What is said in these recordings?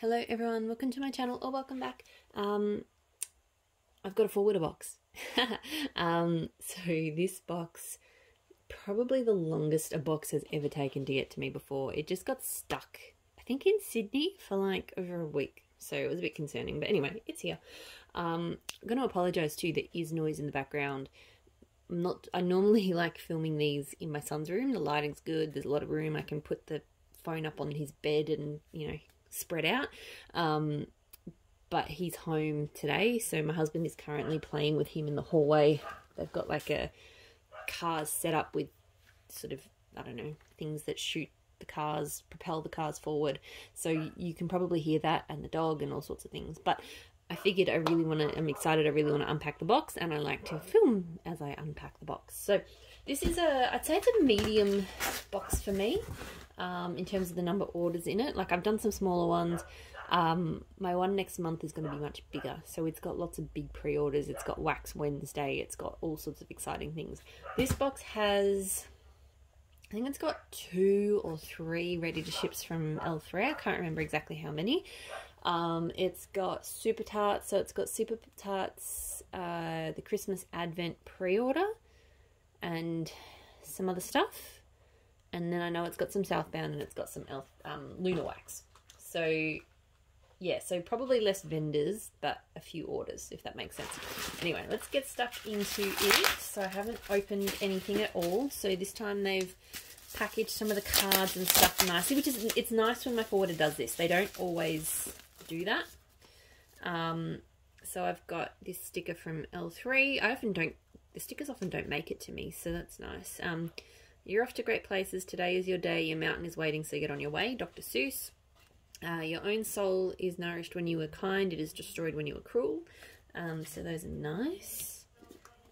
Hello everyone, welcome to my channel or welcome back. Um, I've got a forwarder box. um, so this box, probably the longest a box has ever taken to get to me before. It just got stuck, I think in Sydney for like over a week. So it was a bit concerning, but anyway, it's here. Um, I'm going to apologise too, there is noise in the background. I'm not, I normally like filming these in my son's room. The lighting's good, there's a lot of room. I can put the phone up on his bed and, you know, spread out. Um, but he's home today, so my husband is currently playing with him in the hallway. They've got like a cars set up with sort of I don't know things that shoot the cars, propel the cars forward. So you can probably hear that and the dog and all sorts of things. But I figured I really want to. I'm excited. I really want to unpack the box, and I like to film as I unpack the box. So this is a. I'd say it's a medium box for me um, in terms of the number orders in it. Like I've done some smaller ones. Um, my one next month is going to be much bigger. So it's got lots of big pre-orders. It's got Wax Wednesday. It's got all sorts of exciting things. This box has, I think it's got two or three ready to ships from L3. I can't remember exactly how many. Um, it's got Super Tarts. So it's got Super Tarts, uh, the Christmas Advent pre-order and some other stuff and then I know it's got some Southbound and it's got some elf, um, Lunar Wax. So, yeah, so probably less vendors, but a few orders, if that makes sense. Anyway, let's get stuck into it. So I haven't opened anything at all. So this time they've packaged some of the cards and stuff nicely, which is, it's nice when my forwarder does this. They don't always do that. Um, so I've got this sticker from L3. I often don't, the stickers often don't make it to me, so that's nice. Um, you're off to great places. Today is your day. Your mountain is waiting, so get on your way. Dr. Seuss. Uh, your own soul is nourished when you were kind. It is destroyed when you were cruel. Um, so those are nice.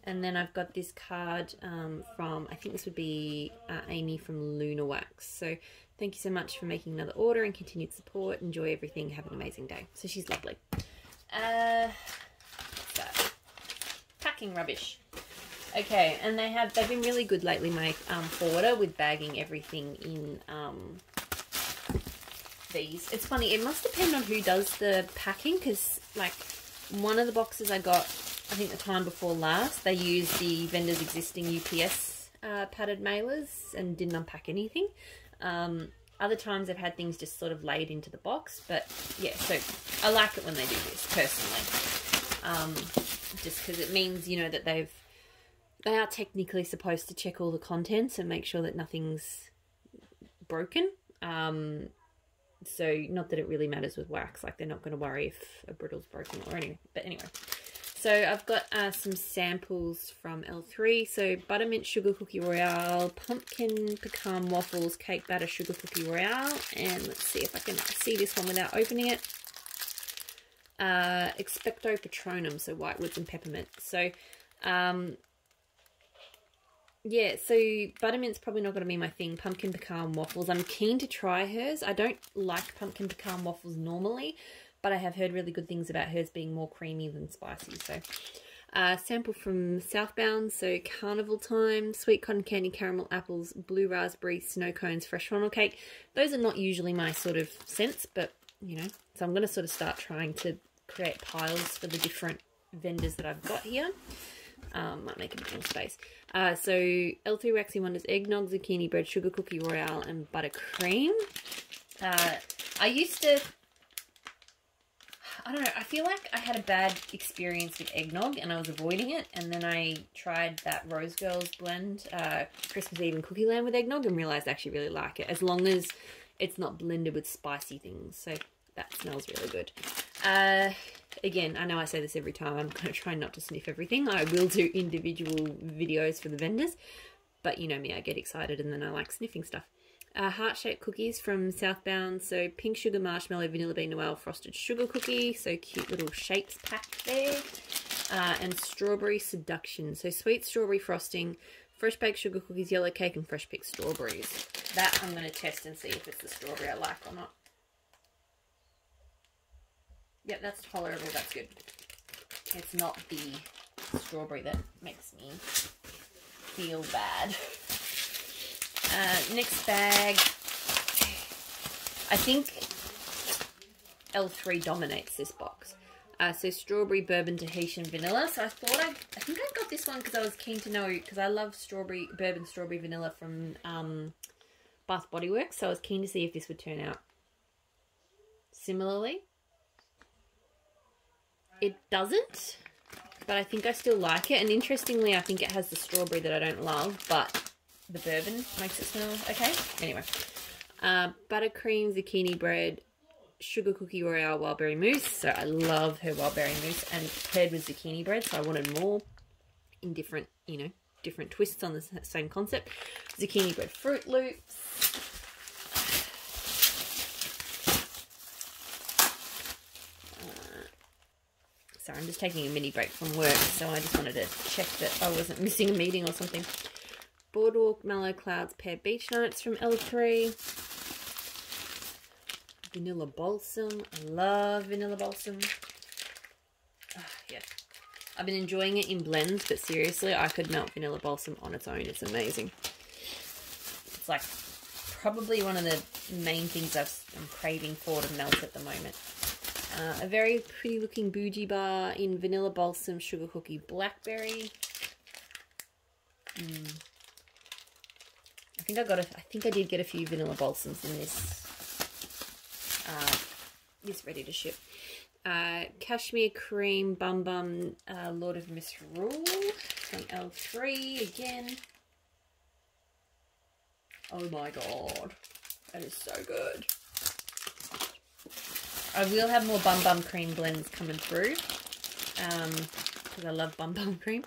And then I've got this card um, from, I think this would be uh, Amy from Lunar Wax. So thank you so much for making another order and continued support. Enjoy everything. Have an amazing day. So she's lovely. Uh, so, packing rubbish. Okay, and they have they've been really good lately, my um, forwarder, with bagging everything in um, these. It's funny, it must depend on who does the packing, because like one of the boxes I got, I think the time before last, they used the vendor's existing UPS uh, padded mailers and didn't unpack anything. Um, other times I've had things just sort of laid into the box, but yeah, so I like it when they do this personally. Um, just because it means, you know, that they've they are technically supposed to check all the contents and make sure that nothing's broken. Um, so not that it really matters with wax, like they're not going to worry if a brittle's broken or anything. But anyway, so I've got uh, some samples from L3. So buttermint sugar cookie royale, pumpkin pecan waffles, cake batter sugar cookie royale, and let's see if I can see this one without opening it. Uh, expecto patronum, so whitewoods and peppermint. So um, yeah, so buttermint's probably not going to be my thing. Pumpkin pecan waffles. I'm keen to try hers. I don't like pumpkin pecan waffles normally, but I have heard really good things about hers being more creamy than spicy. So, uh, sample from Southbound. So, carnival time, sweet cotton candy, caramel apples, blue raspberry, snow cones, fresh funnel cake. Those are not usually my sort of scents, but you know, so I'm going to sort of start trying to create piles for the different vendors that I've got here. Um, might make a bit more space. Uh, so L3 Waxy Wonders eggnog, zucchini bread, sugar cookie royale, and buttercream. Uh, I used to. I don't know. I feel like I had a bad experience with eggnog and I was avoiding it. And then I tried that Rose Girls blend, uh, Christmas Eve and Cookie Land with eggnog, and realized I actually really like it as long as it's not blended with spicy things. So that smells really good. Uh, again, I know I say this every time. I'm going to try not to sniff everything. I will do individual videos for the vendors. But you know me, I get excited and then I like sniffing stuff. Uh, heart-shaped cookies from Southbound. So pink sugar marshmallow, vanilla bean noel, frosted sugar cookie. So cute little shapes packed there. Uh, and strawberry seduction. So sweet strawberry frosting, fresh baked sugar cookies, yellow cake, and fresh picked strawberries. That I'm going to test and see if it's the strawberry I like or not. Yep, that's tolerable. That's good. It's not the strawberry that makes me feel bad. Uh, next bag. I think L3 dominates this box. Uh, so strawberry, bourbon, Tahitian, vanilla. So I thought I, I think I got this one because I was keen to know because I love strawberry, bourbon, strawberry, vanilla from um, Bath Body Works. So I was keen to see if this would turn out similarly. It doesn't, but I think I still like it. And interestingly, I think it has the strawberry that I don't love, but the bourbon makes it smell okay. Anyway, uh, buttercream, zucchini bread, sugar cookie royale wildberry mousse. So I love her wildberry mousse and paired with zucchini bread. So I wanted more in different, you know, different twists on the same concept. Zucchini bread Fruit Loops. Sorry, I'm just taking a mini break from work, so I just wanted to check that I wasn't missing a meeting or something. Boardwalk Mellow Clouds Pear Beach Nights from L3 vanilla balsam. I love vanilla balsam. Oh, yeah. I've been enjoying it in blends, but seriously, I could melt vanilla balsam on its own. It's amazing. It's like probably one of the main things i am craving for to melt at the moment. Uh, a very pretty looking bougie bar in vanilla balsam sugar cookie blackberry. Mm. I think I got a, I think I did get a few vanilla balsams in this uh, is ready to ship. Uh, Cashmere Cream Bum Bum uh, Lord of Misrule from L3 again. Oh my god. That is so good. I will have more Bum Bum Cream blends coming through. Um, because I love Bum Bum Cream.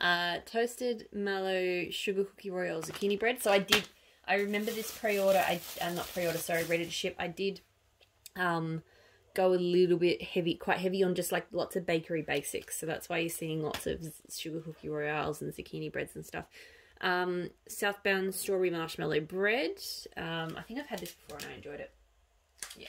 Uh, toasted Mallow Sugar Cookie Royale Zucchini Bread. So I did, I remember this pre-order, I, uh, not pre-order, sorry, ready to ship. I did um, go a little bit heavy, quite heavy on just like lots of bakery basics. So that's why you're seeing lots of sugar cookie royals and zucchini breads and stuff. Um, Southbound strawberry marshmallow bread. Um, I think I've had this before and I enjoyed it. Yeah.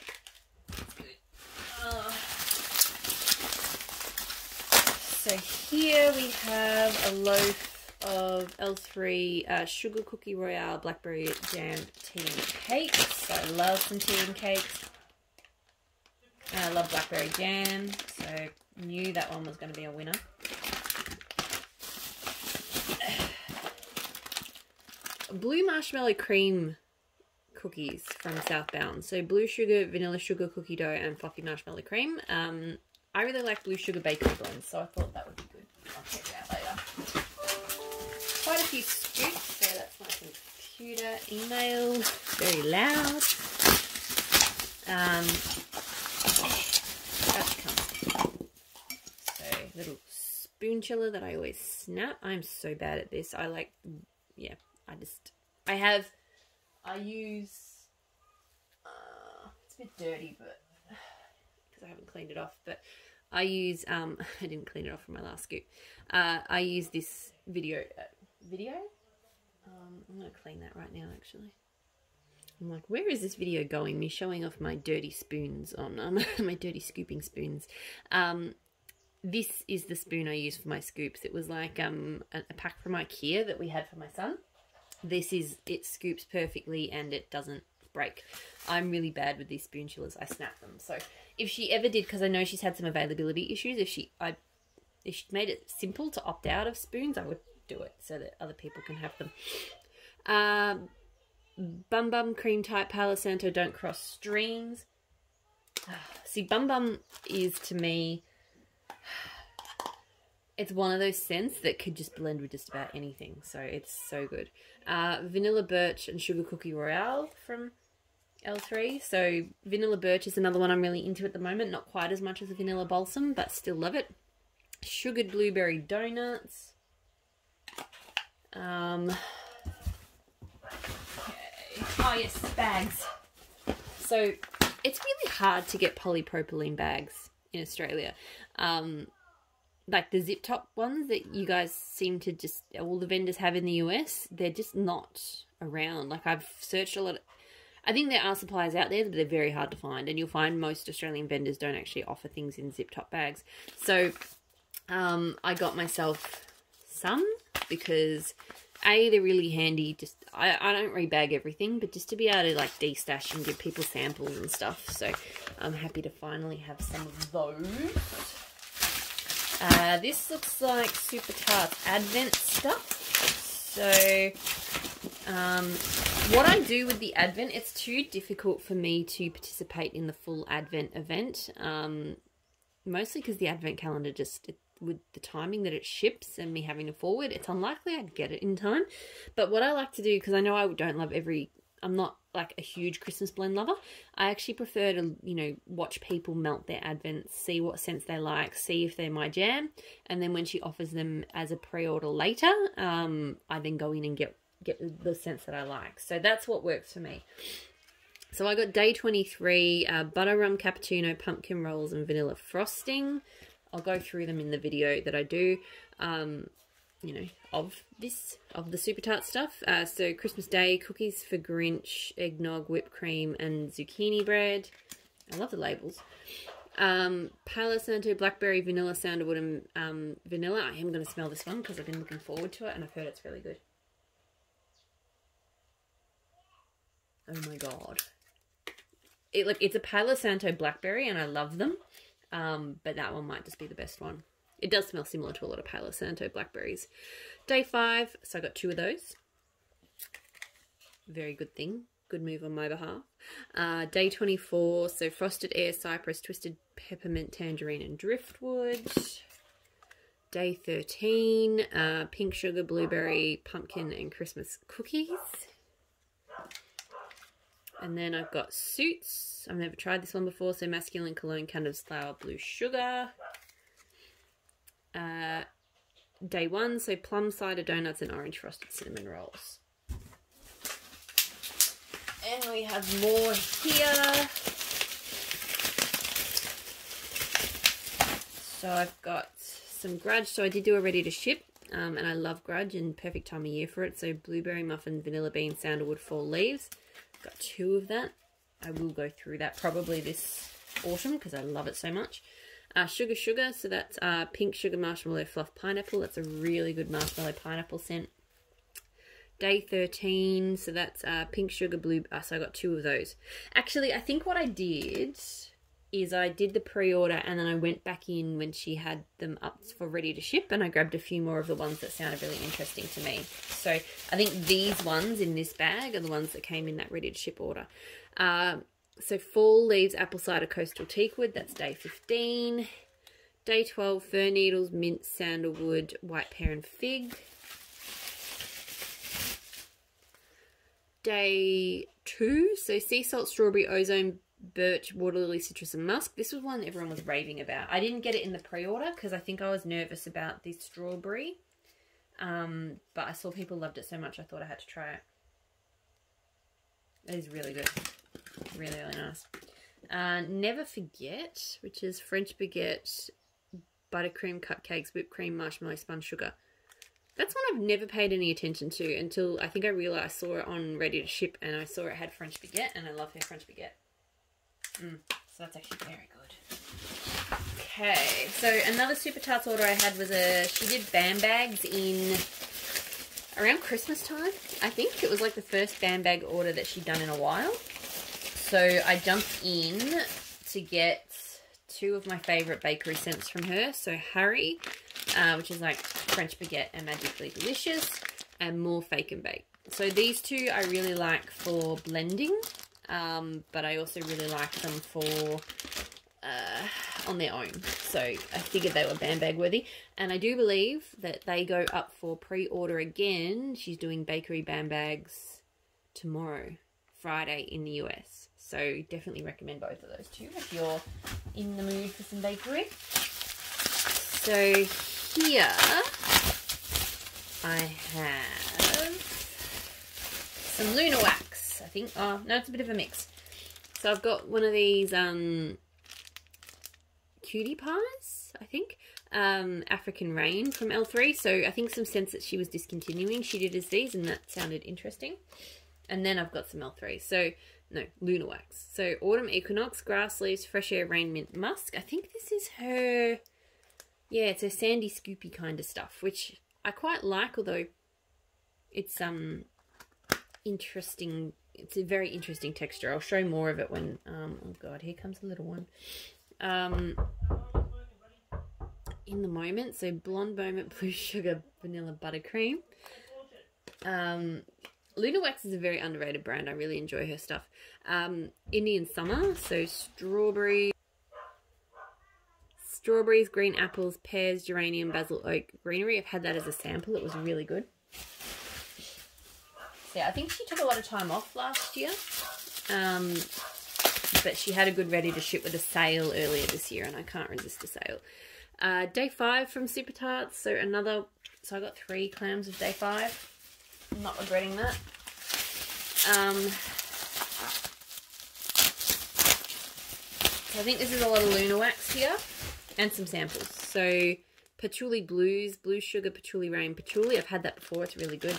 So here we have a loaf of L3 uh, sugar cookie royale blackberry jam tea and cakes. I love some tea and cakes. And I love blackberry jam, so knew that one was going to be a winner. Blue marshmallow cream cookies from Southbound. So blue sugar, vanilla sugar cookie dough, and fluffy marshmallow cream. Um, I really like blue sugar bakery blends, so I thought that would be good. I'll check later. Quite a few scoops, so that's my computer email. Very loud. Um, so little spoon chiller that I always snap. I'm so bad at this. I like, yeah, I just, I have, I use, uh, it's a bit dirty, but, because I haven't cleaned it off, but I use, um, I didn't clean it off from my last scoop. Uh, I use this video, uh, video? Um, I'm going to clean that right now, actually. I'm like, where is this video going? Me showing off my dirty spoons on um, my dirty scooping spoons. Um, this is the spoon I use for my scoops. It was like um, a, a pack from Ikea that we had for my son. This is, it scoops perfectly and it doesn't break. I'm really bad with these spoon chillers. I snap them. So if she ever did, because I know she's had some availability issues, if she, I, if she made it simple to opt out of spoons, I would do it so that other people can have them. Um, Bum Bum Cream Type Palo Santo Don't Cross Streams. See, Bum Bum is to me it's one of those scents that could just blend with just about anything. So it's so good. Uh, vanilla Birch and Sugar Cookie Royale from L3. So Vanilla Birch is another one I'm really into at the moment. Not quite as much as Vanilla Balsam, but still love it. Sugared Blueberry Donuts. Um, okay. Oh yes, bags. So it's really hard to get polypropylene bags in Australia. Um, like the zip top ones that you guys seem to just all the vendors have in the US, they're just not around. Like I've searched a lot. Of, I think there are suppliers out there, but they're very hard to find, and you'll find most Australian vendors don't actually offer things in zip top bags. So um, I got myself some because A, they're really handy. Just I, I don't rebag everything, but just to be able to like destash and give people samples and stuff. So I'm happy to finally have some of those. Uh, this looks like Super Tarts Advent stuff. So um, what I do with the Advent, it's too difficult for me to participate in the full Advent event. Um, mostly because the Advent calendar just, it, with the timing that it ships and me having to forward, it's unlikely I'd get it in time. But what I like to do, because I know I don't love every, I'm not like a huge Christmas blend lover. I actually prefer to, you know, watch people melt their Advents, see what scents they like, see if they're my jam. And then when she offers them as a pre-order later, um, I then go in and get get the scents that I like. So that's what works for me. So I got day 23, uh, butter rum cappuccino, pumpkin rolls, and vanilla frosting. I'll go through them in the video that I do, um, you know, of this, of the Super Tart stuff. Uh, so Christmas Day, cookies for Grinch, eggnog, whipped cream, and zucchini bread. I love the labels. Um, Palo Santo, blackberry, vanilla, sandalwood, and um, vanilla. I am going to smell this one because I've been looking forward to it and I've heard it's really good. Oh my god. It like it's a Palo Santo blackberry and I love them. Um, but that one might just be the best one. It does smell similar to a lot of Palo Santo blackberries. Day five, so I got two of those. Very good thing. Good move on my behalf. Uh, day 24, so frosted air, cypress, twisted peppermint, tangerine, and driftwood. Day 13, uh, pink sugar, blueberry, pumpkin, and Christmas cookies. And then I've got Suits. I've never tried this one before. So Masculine Cologne Candles Flower Blue Sugar. Uh, day one, so plum cider donuts and orange frosted cinnamon rolls. And we have more here. So I've got some Grudge. So I did do a ready to ship. Um, and I love Grudge and perfect time of year for it. So blueberry muffin, vanilla bean, sandalwood, fall leaves. Got two of that. I will go through that probably this autumn because I love it so much. Uh, sugar Sugar, so that's uh, pink sugar marshmallow fluff pineapple. That's a really good marshmallow pineapple scent. Day 13, so that's uh, pink sugar blue. Uh, so I got two of those. Actually, I think what I did is I did the pre-order and then I went back in when she had them up for ready to ship and I grabbed a few more of the ones that sounded really interesting to me. So I think these ones in this bag are the ones that came in that ready to ship order. Uh, so fall leaves apple cider coastal teakwood, that's day 15. Day 12, fir needles, mint, sandalwood, white pear and fig. Day 2, so sea salt, strawberry, ozone, birch, water lily, citrus, and musk. This was one everyone was raving about. I didn't get it in the pre-order because I think I was nervous about the strawberry. Um, but I saw people loved it so much I thought I had to try it. It is really good. Really, really nice. Uh, Never Forget, which is French baguette, buttercream cupcakes, whipped cream, marshmallow, spun sugar. That's one I've never paid any attention to until I think I realised I saw it on Ready to Ship and I saw it had French baguette and I love her French baguette. Mm, so that's actually very good. Okay, so another Super Tarts order I had was a, she did BAM bags in around Christmas time, I think. It was like the first BAM bag order that she'd done in a while. So I jumped in to get two of my favourite bakery scents from her. So Harry, uh, which is like French baguette and magically delicious, and more fake and bake. So these two I really like for blending um, but I also really like them for uh, on their own. So I figured they were BAM bag worthy. And I do believe that they go up for pre-order again. She's doing bakery BAM bags tomorrow, Friday in the US. So definitely recommend both of those two if you're in the mood for some bakery. So here I have some Luna Wax. I think. Oh, no, it's a bit of a mix. So I've got one of these um, cutie pies, I think. Um, African Rain from L3. So I think some scents that she was discontinuing, she did as these, and that sounded interesting. And then I've got some L3. So, no, Luna Wax. So Autumn Equinox, Grass Leaves, Fresh Air, Rain Mint, Musk. I think this is her... Yeah, it's a sandy scoopy kind of stuff, which I quite like, although It's um interesting. It's a very interesting texture. I'll show more of it when. Um, oh god, here comes a little one. Um, in the moment, so blonde moment, blue sugar, vanilla buttercream. Um, Luna Wax is a very underrated brand. I really enjoy her stuff. Um, Indian Summer, so strawberry, strawberries, green apples, pears, geranium, basil, oak, greenery. I've had that as a sample. It was really good. So yeah, I think she took a lot of time off last year. Um, but she had a good ready to ship with a sale earlier this year, and I can't resist a sale. Uh, day five from Super Tarts. So another, so I got three clams of day five. I'm not regretting that. Um, I think this is a lot of Luna Wax here and some samples. So Patchouli Blues, Blue Sugar, Patchouli Rain, Patchouli. I've had that before. It's really good.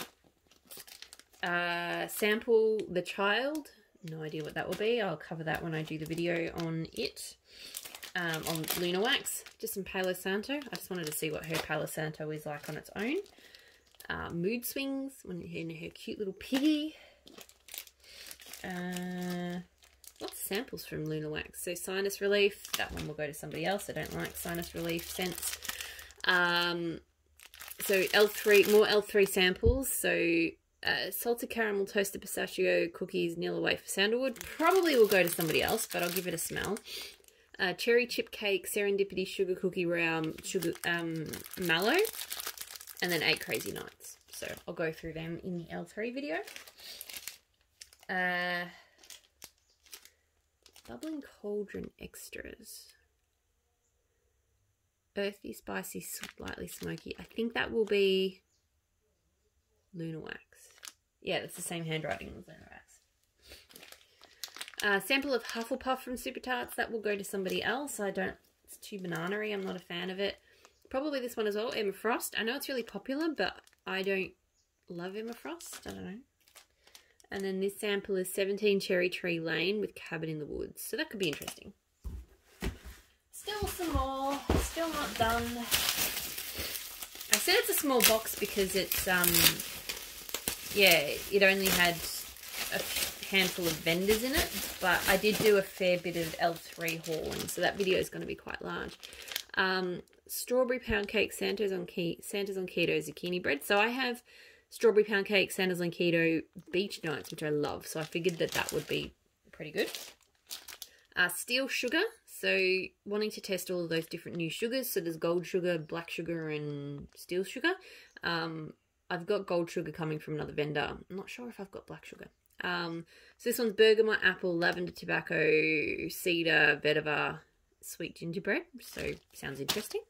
Uh, sample The Child. No idea what that will be. I'll cover that when I do the video on it. Um, on Luna Wax. Just some Palo Santo. I just wanted to see what her Palo Santo is like on its own. Uh, mood Swings. When in her cute little piggy. Uh, lots of samples from Luna Wax. So Sinus Relief. That one will go to somebody else. I don't like Sinus Relief scents. Um, so L3, more L3 samples. So uh, salted caramel, toasted pistachio, cookies, Nilla wafer, sandalwood. Probably will go to somebody else, but I'll give it a smell. Uh, cherry chip cake, serendipity, sugar cookie round, sugar um, mallow, and then eight crazy nights. So I'll go through them in the L3 video. Uh, bubbling cauldron extras. Earthy, spicy, slightly smoky. I think that will be Luna Wax. Yeah, that's the same handwriting as Luna Wax. Uh, sample of Hufflepuff from Super Tarts. That will go to somebody else. I don't... It's too banana-y. I'm not a fan of it. Probably this one as well. Emma Frost. I know it's really popular, but I don't love Emma Frost. I don't know. And then this sample is 17 Cherry Tree Lane with Cabin in the Woods. So that could be interesting. Still some more. Still not done. I said it's a small box because it's, um, yeah, it only had a handful of vendors in it. But I did do a fair bit of L3 hauling. So that video is going to be quite large. Um, strawberry pound cake Santa's on, Santa's on keto zucchini bread. So I have strawberry pound cake, Santa's on keto, beach nights, which I love. So I figured that that would be pretty good. Uh, steel sugar. So wanting to test all of those different new sugars. So there's gold sugar, black sugar, and steel sugar. Um, I've got gold sugar coming from another vendor. I'm not sure if I've got black sugar. Um, so this one's bergamot, apple, lavender, tobacco, cedar, vetiver, sweet gingerbread. So sounds interesting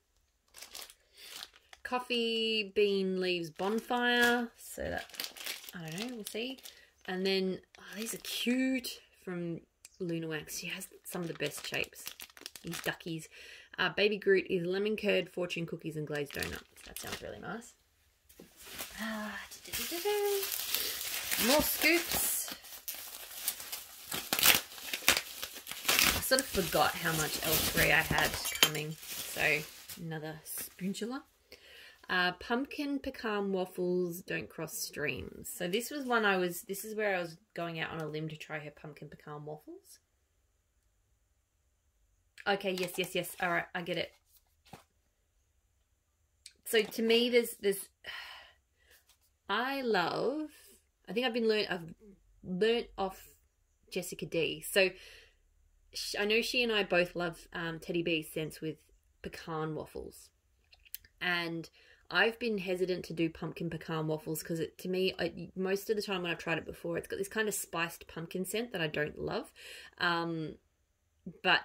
coffee bean leaves bonfire. So that, I don't know, we'll see. And then, oh, these are cute from Luna Wax. She has some of the best shapes. These duckies. Uh, Baby Groot is lemon curd, fortune cookies, and glazed donuts. That sounds really nice. Ah, da -da -da More scoops. I sort of forgot how much L3 I had coming. So, another spoonula. Uh, pumpkin pecan waffles don't cross streams. So this was one I was, this is where I was going out on a limb to try her pumpkin pecan waffles. Okay, yes, yes, yes. All right, I get it. So to me, there's, there's, I love, I think I've been learned, I've learnt off Jessica D. So I know she and I both love um, Teddy B's scents with pecan waffles. And I've been hesitant to do pumpkin pecan waffles because to me I, most of the time when I've tried it before it's got this kind of spiced pumpkin scent that I don't love. Um, but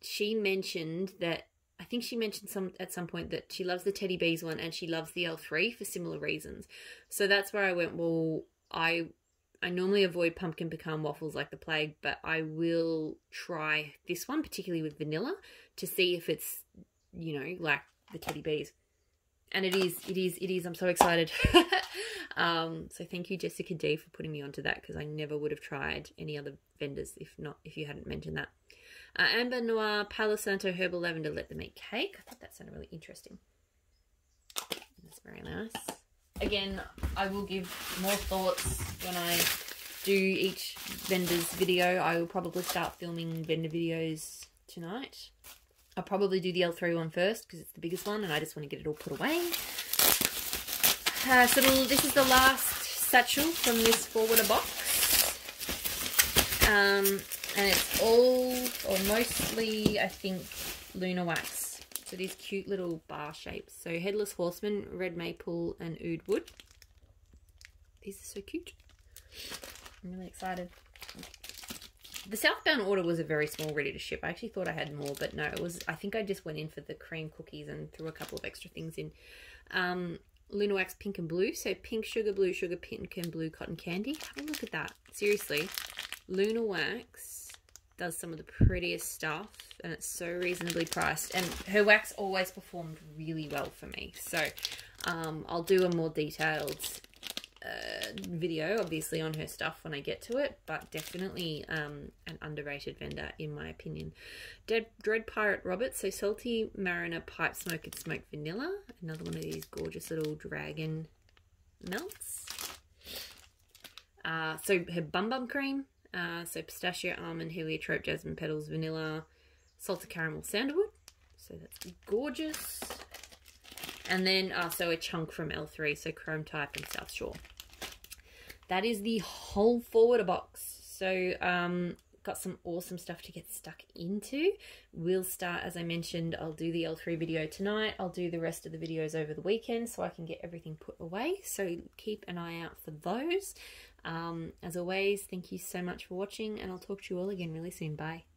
she mentioned that I think she mentioned some at some point that she loves the Teddy Bees one and she loves the L3 for similar reasons. So that's where I went, well, I I normally avoid pumpkin pecan waffles like the plague, but I will try this one, particularly with vanilla, to see if it's, you know, like the Teddy Bees and it is it is it is. I'm so excited. Um so thank you jessica d for putting me onto that because i never would have tried any other vendors if not if you hadn't mentioned that. Uh, amber noir palo santo herbal lavender let them eat cake. I thought that sounded really interesting. That's very nice. Again, I will give more thoughts when I do each vendor's video. I will probably start filming vendor videos tonight. I'll probably do the L3 one first because it's the biggest one and I just want to get it all put away. Uh, so this is the last satchel from this forwarder box. Um, and it's all, or mostly, I think, Lunar Wax. So these cute little bar shapes. So Headless Horseman, Red Maple, and Oud Wood. These are so cute. I'm really excited. The southbound order was a very small ready to ship. I actually thought I had more, but no, it was, I think I just went in for the cream cookies and threw a couple of extra things in. Um, Lunar Wax Pink and Blue. So pink, sugar blue, sugar pink and blue cotton candy. Have a look at that. Seriously. Lunar Wax does some of the prettiest stuff and it's so reasonably priced. And her wax always performed really well for me. So um, I'll do a more detailed video, obviously, on her stuff when I get to it, but definitely um, an underrated vendor, in my opinion. Dead, Dread Pirate Roberts, so Salty Mariner Pipe Smoke and Smoke Vanilla. Another one of these gorgeous little dragon melts. Uh, so her Bum Bum Cream, uh, so pistachio, almond, heliotrope, jasmine petals, vanilla, salted caramel, sandalwood. So that's gorgeous. And then also a chunk from L3, so Chrome Type and South Shore. That is the whole forwarder box. So um, got some awesome stuff to get stuck into. We'll start, as I mentioned, I'll do the L3 video tonight. I'll do the rest of the videos over the weekend so I can get everything put away. So keep an eye out for those. Um, as always, thank you so much for watching and I'll talk to you all again really soon. Bye.